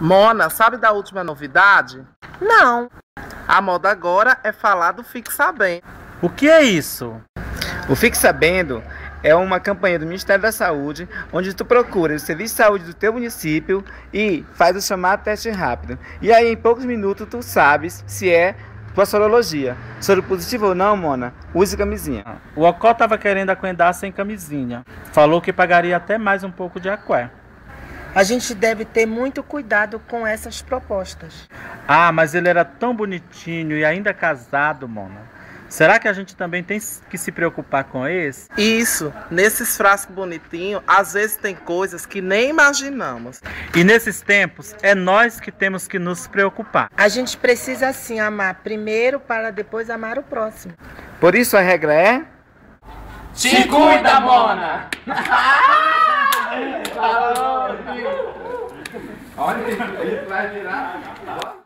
Mona, sabe da última novidade? Não. A moda agora é falar do Fique Sabendo. O que é isso? O Fique Sabendo é uma campanha do Ministério da Saúde, onde tu procura o serviço de saúde do teu município e faz o chamado teste rápido. E aí, em poucos minutos, tu sabes se é tua sorologia. Soro positivo ou não, Mona, use camisinha. O Ocó tava querendo aquendar sem camisinha. Falou que pagaria até mais um pouco de aqué. A gente deve ter muito cuidado com essas propostas. Ah, mas ele era tão bonitinho e ainda casado, Mona. Será que a gente também tem que se preocupar com esse? Isso, nesses frascos bonitinhos, às vezes tem coisas que nem imaginamos. E nesses tempos, é nós que temos que nos preocupar. A gente precisa assim amar primeiro para depois amar o próximo. Por isso a regra é. Se cuida, Mona! On it, are you it, huh?